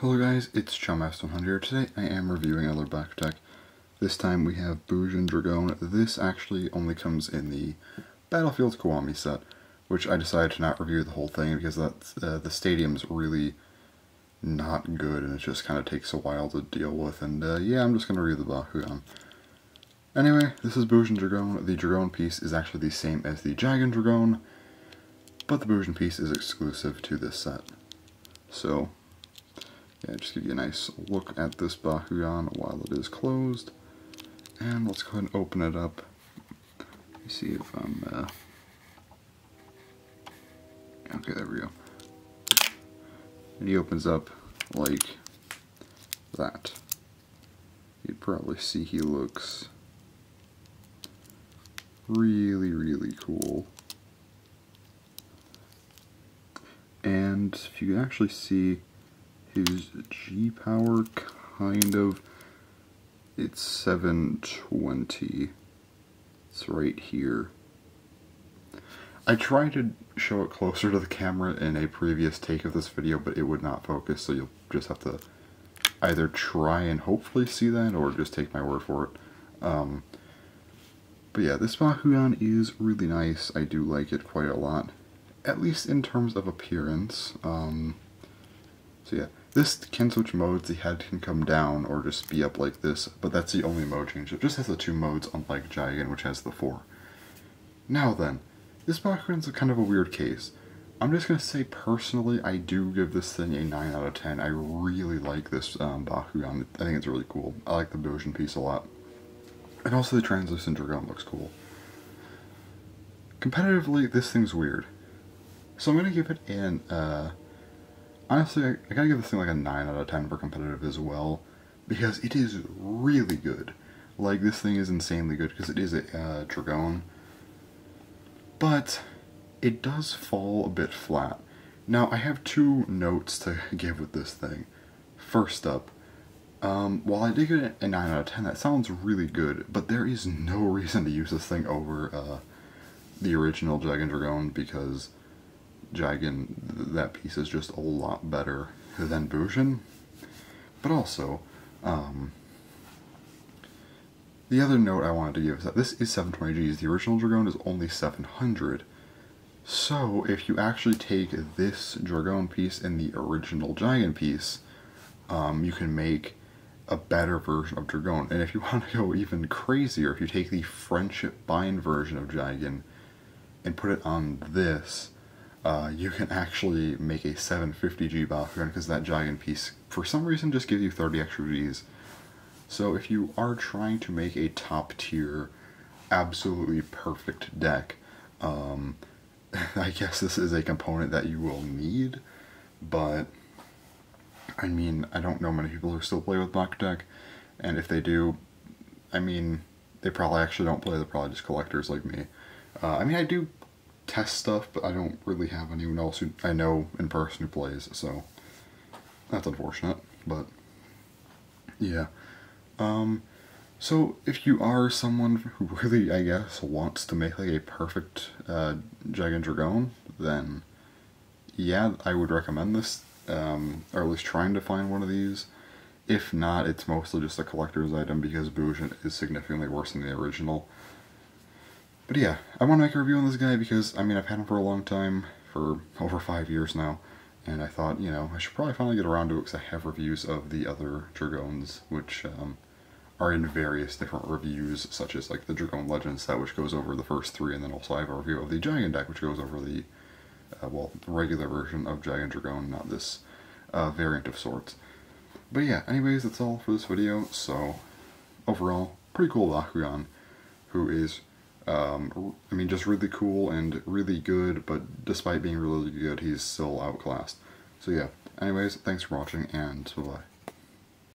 Hello guys, it's Chaomaster100 here. Today I am reviewing another BakuTech. This time we have Bujin Dragaon. This actually only comes in the Battlefield Kiwami set, which I decided to not review the whole thing because that's, uh, the stadium's really not good and it just kind of takes a while to deal with. And uh, yeah, I'm just going to read the Bakugan. Anyway, this is Bujin Dragaon. The Dragon piece is actually the same as the Jigen Dragaon, but the Bujin piece is exclusive to this set. So, yeah, just give you a nice look at this Bakugan while it is closed. And let's go ahead and open it up. Let me see if I'm, uh... Okay, there we go. And he opens up like that. You'd probably see he looks really, really cool. And if you actually see his G power kind of it's 720 it's right here. I tried to show it closer to the camera in a previous take of this video but it would not focus so you'll just have to either try and hopefully see that or just take my word for it. Um, but yeah this Bakugan is really nice. I do like it quite a lot at least in terms of appearance. Um, so yeah this can switch modes, the head can come down or just be up like this, but that's the only mode change. It just has the two modes, unlike Jigen, which has the four. Now then, this Bakugan's a kind of a weird case. I'm just going to say personally, I do give this thing a 9 out of 10. I really like this um, Bakugan. I think it's really cool. I like the Bujin piece a lot. And also the translucent dragon looks cool. Competitively, this thing's weird. So I'm going to give it an... Uh, honestly, I, gotta give this thing like a 9 out of 10 for competitive as well, because it is really good. Like, this thing is insanely good because it is a uh, Dragon, but it does fall a bit flat. Now, I have two notes to give with this thing. First up, um, while I did get a 9 out of 10, that sounds really good, but there is no reason to use this thing over uh, the original Dragon Dragon because Jigen, that piece is just a lot better than Bujin. But also, um, the other note I wanted to give is that this is 720Gs. The original Dragon is only 700. So, if you actually take this Dragon piece and the original Jigen piece, um, you can make a better version of Dragon. And if you want to go even crazier, if you take the Friendship Bind version of Jigen and put it on this, uh, you can actually make a 750G Bakugan because that Jigen piece, for some reason, just gives you 30 extra Gs. So if you are trying to make a top tier, absolutely perfect deck, um, I guess this is a component that you will need, but I mean, I don't know many people who still play with BakuTech, and if they do, I mean, they probably actually don't play, they're probably just collectors like me. Uh, I mean, I do test stuff, but I don't really have anyone else who I know in person who plays, so that's unfortunate, but yeah. Um, so if you are someone who really, I guess, wants to make like a perfect uh, Dragon Dragon, then yeah, I would recommend this, um, or at least trying to find one of these. If not, it's mostly just a collector's item because Bujin is significantly worse than the original. But yeah, I want to make a review on this guy because, I mean, I've had him for a long time, for over five years now, and I thought, you know, I should probably finally get around to it because I have reviews of the other Dragons, which um, are in various different reviews, such as like the Dragon Legends set, which goes over the first three, and then also I have a review of the Jigen deck, which goes over the, uh, well, regular version of Jigen Dragaon, not this uh, variant of sorts. But yeah, anyways, that's all for this video, so overall, pretty cool Bakugan, who is um, I mean, just really cool and really good, but despite being really good, he's still outclassed. So yeah, anyways, thanks for watching, and bye-bye.